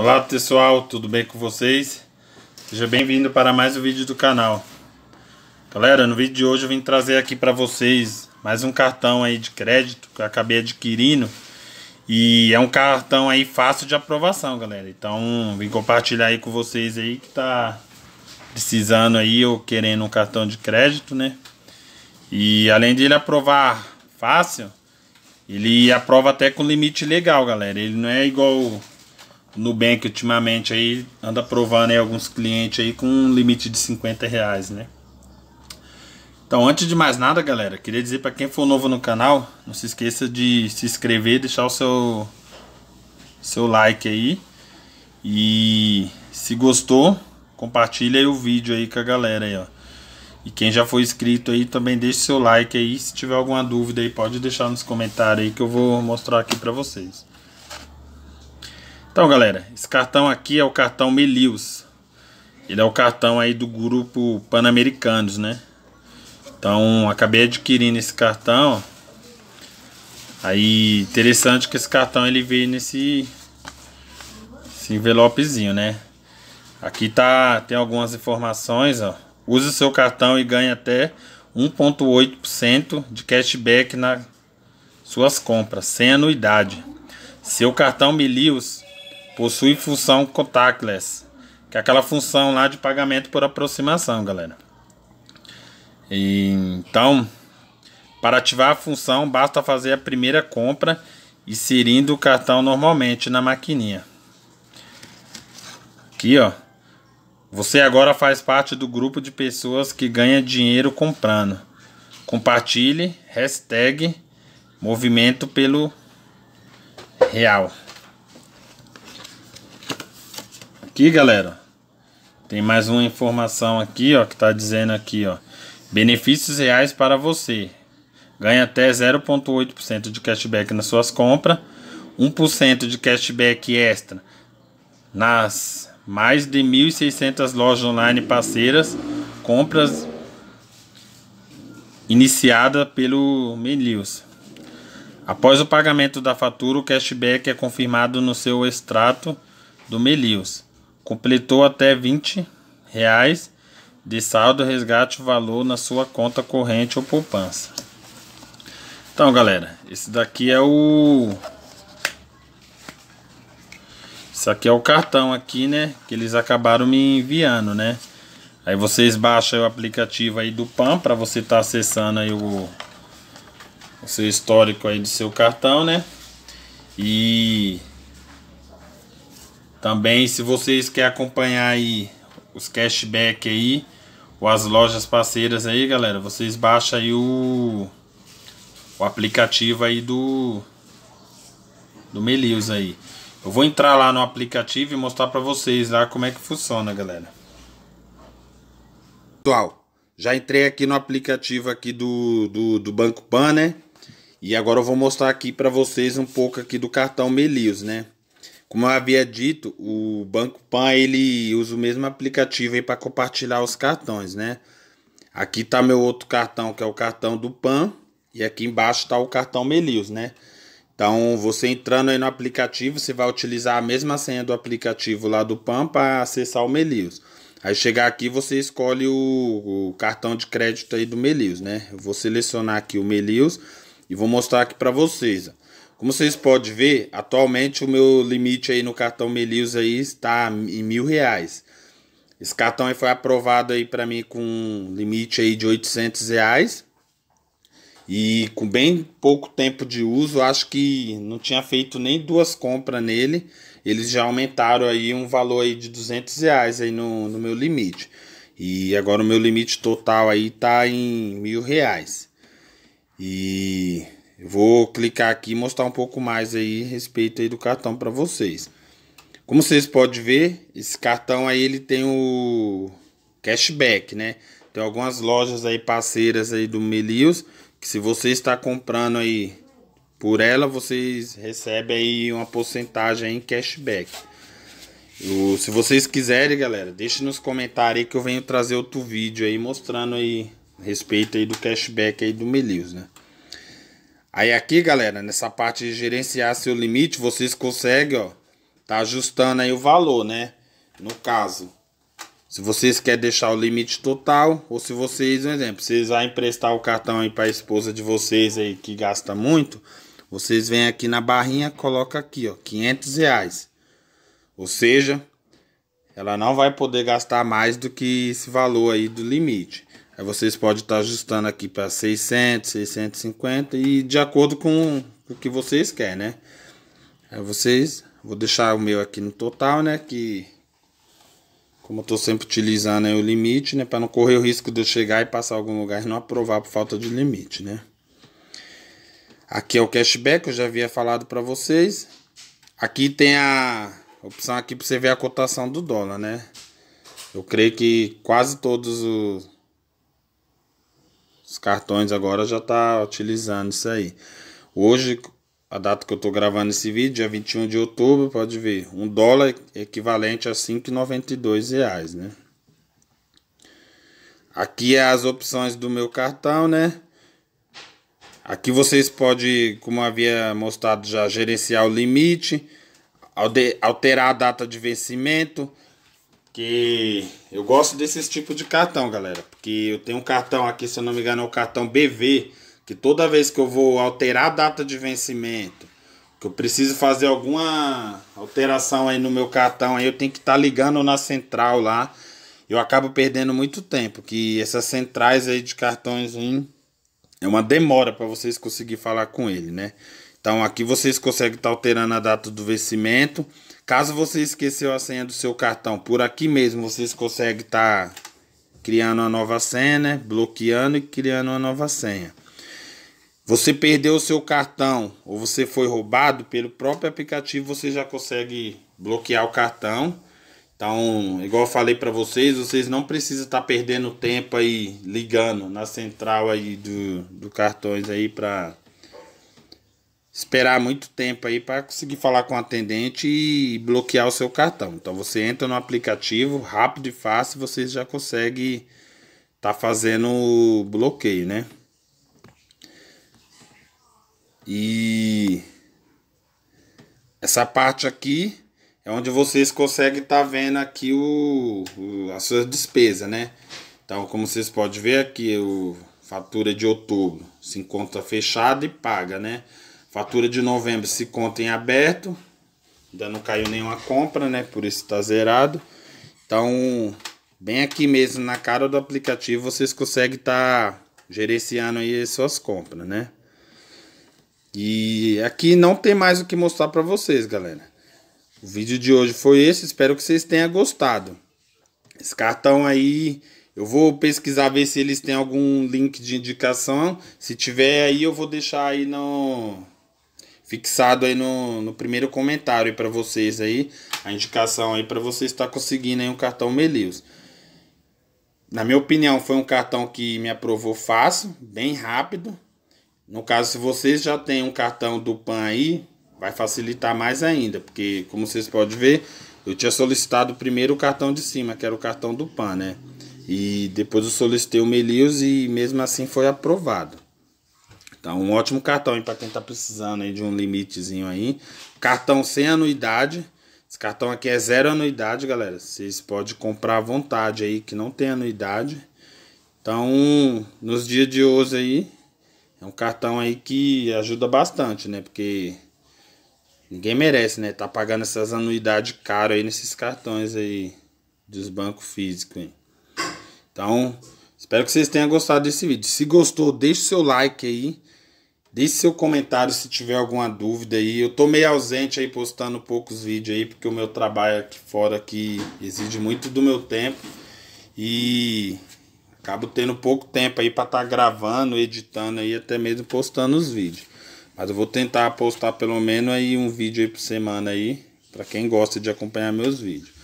Olá pessoal, tudo bem com vocês? Seja bem-vindo para mais um vídeo do canal. Galera, no vídeo de hoje eu vim trazer aqui para vocês mais um cartão aí de crédito que eu acabei adquirindo. E é um cartão aí fácil de aprovação, galera. Então, vim compartilhar aí com vocês aí que tá precisando aí ou querendo um cartão de crédito, né? E além de ele aprovar fácil, ele aprova até com limite legal, galera. Ele não é igual Nubank ultimamente aí anda aprovando aí alguns clientes aí com um limite de 50 reais, né? Então, antes de mais nada, galera, queria dizer para quem for novo no canal, não se esqueça de se inscrever, deixar o seu seu like aí. E se gostou, compartilha aí o vídeo aí com a galera aí, ó. E quem já foi inscrito aí, também deixe seu like aí. Se tiver alguma dúvida aí, pode deixar nos comentários aí que eu vou mostrar aqui pra vocês. Então, galera, esse cartão aqui é o cartão Melius. Ele é o cartão aí do grupo Pan-Americanos, né? Então, acabei adquirindo esse cartão. Aí, interessante que esse cartão ele veio nesse esse envelopezinho, né? Aqui tá tem algumas informações, ó. Use o seu cartão e ganhe até 1,8% de cashback nas suas compras, sem anuidade. Seu cartão Milius possui função contactless, que é aquela função lá de pagamento por aproximação, galera. E, então, para ativar a função, basta fazer a primeira compra inserindo o cartão normalmente na maquininha. Aqui, ó. Você agora faz parte do grupo de pessoas que ganha dinheiro comprando. Compartilhe, hashtag movimento pelo real. Aqui, galera, tem mais uma informação aqui, ó, que tá dizendo aqui, ó. Benefícios reais para você. Ganha até 0,8% de cashback nas suas compras, 1% de cashback extra nas mais de 1.600 lojas online parceiras, compras iniciada pelo Melius. Após o pagamento da fatura, o cashback é confirmado no seu extrato do Melius. Completou até 20 reais de saldo, resgate o valor na sua conta corrente ou poupança. Então, galera, esse daqui é o isso aqui é o cartão aqui, né? Que eles acabaram me enviando, né? Aí vocês baixam o aplicativo aí do PAN para você estar tá acessando aí o, o seu histórico aí do seu cartão, né? E também se vocês querem acompanhar aí os cashback aí ou as lojas parceiras aí, galera, vocês baixam aí o, o aplicativo aí do do Melius aí. Eu vou entrar lá no aplicativo e mostrar para vocês lá como é que funciona, galera. Pessoal, já entrei aqui no aplicativo aqui do, do, do Banco Pan, né? E agora eu vou mostrar aqui para vocês um pouco aqui do cartão Melius, né? Como eu havia dito, o Banco Pan ele usa o mesmo aplicativo aí para compartilhar os cartões, né? Aqui tá meu outro cartão, que é o cartão do Pan, e aqui embaixo tá o cartão Melius, né? Então, você entrando aí no aplicativo, você vai utilizar a mesma senha do aplicativo lá do PAN para acessar o Melius. Aí chegar aqui, você escolhe o, o, cartão de crédito aí do Melius, né? Eu vou selecionar aqui o Melius e vou mostrar aqui para vocês. Como vocês podem ver, atualmente o meu limite aí no cartão Melius aí está em mil reais. Esse cartão aí foi aprovado aí para mim com limite aí de 800 reais. E com bem pouco tempo de uso, acho que não tinha feito nem duas compras nele. Eles já aumentaram aí um valor aí de 200 reais aí no, no meu limite. E agora o meu limite total aí tá em mil reais. E eu vou clicar aqui e mostrar um pouco mais aí a respeito aí do cartão para vocês. Como vocês podem ver, esse cartão aí ele tem o cashback, né? Tem algumas lojas aí parceiras aí do Melius que se você está comprando aí por ela, vocês recebem aí uma porcentagem em cashback. O, se vocês quiserem, galera, deixe nos comentários aí que eu venho trazer outro vídeo aí mostrando aí a respeito aí do cashback aí do Melius, né? Aí aqui, galera, nessa parte de gerenciar seu limite, vocês conseguem, ó, tá ajustando aí o valor, né? No caso, se vocês querem deixar o limite total, ou se vocês, um exemplo, vocês vão emprestar o cartão aí para a esposa de vocês aí que gasta muito, vocês vêm aqui na barrinha, coloca aqui, ó, 500 reais. Ou seja, ela não vai poder gastar mais do que esse valor aí do limite. Aí vocês podem estar ajustando aqui para 600, 650 e de acordo com o que vocês querem, né? Aí vocês, vou deixar o meu aqui no total, né, que como eu tô sempre utilizando aí o limite, né? para não correr o risco de eu chegar e passar algum lugar e não aprovar por falta de limite, né? Aqui é o cashback, eu já havia falado para vocês. Aqui tem a opção aqui para você ver a cotação do dólar, né? Eu creio que quase todos os, os cartões agora já tá utilizando isso aí. Hoje a data que eu estou gravando esse vídeo, dia 21 de outubro, pode ver, um dólar equivalente a 5,92 reais, né? Aqui é as opções do meu cartão, né? Aqui vocês podem, como havia mostrado já, gerenciar o limite, alterar a data de vencimento, que eu gosto desses tipos de cartão, galera, porque eu tenho um cartão aqui, se eu não me engano, é o cartão BV, que toda vez que eu vou alterar a data de vencimento, que eu preciso fazer alguma alteração aí no meu cartão, aí eu tenho que estar tá ligando na central lá. Eu acabo perdendo muito tempo, que essas centrais aí de cartões é uma demora para vocês conseguir falar com ele, né? Então aqui vocês conseguem estar tá alterando a data do vencimento. Caso você esqueceu a senha do seu cartão, por aqui mesmo vocês conseguem estar tá criando uma nova senha, né? bloqueando e criando uma nova senha. Você perdeu o seu cartão ou você foi roubado pelo próprio aplicativo, você já consegue bloquear o cartão. Então, igual eu falei para vocês, vocês não precisam estar tá perdendo tempo aí ligando na central aí do, do cartões aí para esperar muito tempo aí para conseguir falar com o atendente e bloquear o seu cartão. Então você entra no aplicativo, rápido e fácil, vocês já conseguem tá fazendo o bloqueio, né? E essa parte aqui é onde vocês conseguem estar tá vendo aqui o, o, as suas despesas, né? Então, como vocês podem ver aqui, o fatura de outubro se conta fechada e paga, né? Fatura de novembro se conta em aberto, ainda não caiu nenhuma compra, né? Por isso está zerado. Então, bem aqui mesmo na cara do aplicativo, vocês conseguem estar tá gerenciando aí as suas compras, né? E aqui não tem mais o que mostrar para vocês, galera. O vídeo de hoje foi esse, espero que vocês tenham gostado. Esse cartão aí, eu vou pesquisar ver se eles têm algum link de indicação. Se tiver aí, eu vou deixar aí no fixado aí no, no primeiro comentário para vocês aí, a indicação aí para vocês estar tá conseguindo aí um cartão Melius. Na minha opinião, foi um cartão que me aprovou fácil, bem rápido no caso, se vocês já têm um cartão do PAN aí, vai facilitar mais ainda, porque como vocês podem ver, eu tinha solicitado primeiro o cartão de cima, que era o cartão do PAN, né? E depois eu solicitei o Melius e mesmo assim foi aprovado. Então, um ótimo cartão para quem está precisando aí de um limitezinho aí. Cartão sem anuidade. Esse cartão aqui é zero anuidade, galera. Vocês podem comprar à vontade aí, que não tem anuidade. Então, nos dias de hoje aí, é um cartão aí que ajuda bastante, né? Porque ninguém merece, né? Tá pagando essas anuidades caras aí nesses cartões aí dos bancos físicos. Hein? Então, espero que vocês tenham gostado desse vídeo. Se gostou, deixe seu like aí. Deixe seu comentário se tiver alguma dúvida aí. Eu tô meio ausente aí postando poucos vídeos aí, porque o meu trabalho aqui fora aqui exige muito do meu tempo. E acabo tendo pouco tempo aí para estar tá gravando, editando aí, até mesmo postando os vídeos. Mas eu vou tentar postar pelo menos aí um vídeo aí por semana aí, para quem gosta de acompanhar meus vídeos.